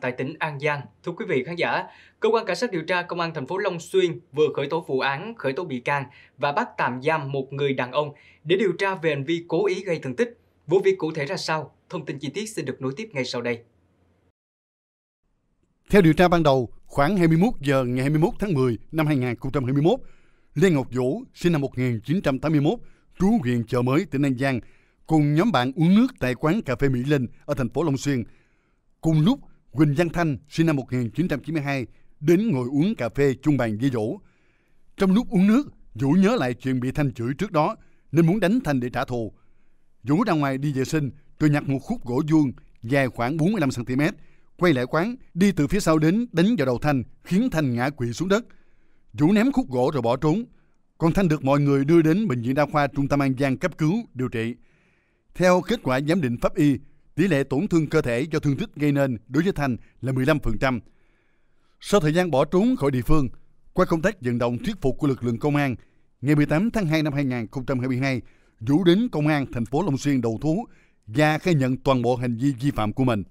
tại tỉnh An Giang. Thưa quý vị khán giả, cơ quan cảnh sát điều tra công an thành phố Long Xuyên vừa khởi tố vụ án, khởi tố bị can và bắt tạm giam một người đàn ông để điều tra về hành vi cố ý gây thương tích. Vụ việc cụ thể ra sao? Thông tin chi tiết xin được nối tiếp ngay sau đây. Theo điều tra ban đầu, khoảng 21 giờ ngày 21 tháng 10 năm 2021, Lê Ngọc Vũ, sinh năm 1981, trú huyện Chợ Mới, tỉnh An Giang, cùng nhóm bạn uống nước tại quán cà phê Mỹ Linh ở thành phố Long Xuyên. Cùng lúc, Quỳnh Văn Thanh, sinh năm 1992, đến ngồi uống cà phê chung bàn với Vũ. Trong lúc uống nước, Vũ nhớ lại chuyện bị Thanh chửi trước đó, nên muốn đánh Thanh để trả thù. Vũ ra ngoài đi vệ sinh, rồi nhặt một khúc gỗ vuông dài khoảng 45cm, quay lại quán, đi từ phía sau đến đánh vào đầu Thanh, khiến Thanh ngã quỵ xuống đất. Vũ ném khúc gỗ rồi bỏ trốn. Còn Thanh được mọi người đưa đến Bệnh viện Đa khoa Trung tâm An Giang cấp cứu, điều trị. Theo kết quả giám định pháp y, tỷ lệ tổn thương cơ thể do thương tích gây nên đối với Thanh là 15%. Sau thời gian bỏ trốn khỏi địa phương, qua công tác vận động thuyết phục của lực lượng công an, ngày 18 tháng 2 năm 2022, Vũ đến công an thành phố Long Xuyên đầu thú và khai nhận toàn bộ hành vi vi phạm của mình.